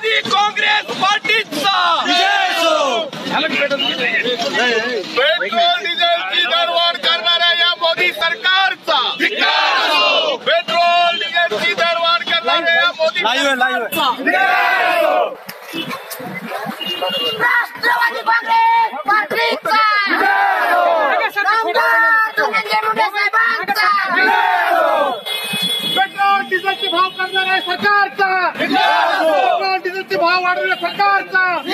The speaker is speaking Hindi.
राष्ट्रवादी काँग्रेस पार्टीचा पेट्रोल डिझेलची दरवाढ करणाऱ्या या मोदी सरकारचा पेट्रोल डिझेलची दरवाढ करणाऱ्या या मोदी राष्ट्रवादी काँग्रेस पार्टीचा पेट्रोल डिझेलचे भाव करणाऱ्या सरकारचा पेट्रोल डिझेलचे भाव वाढवणाऱ्या सरकारचा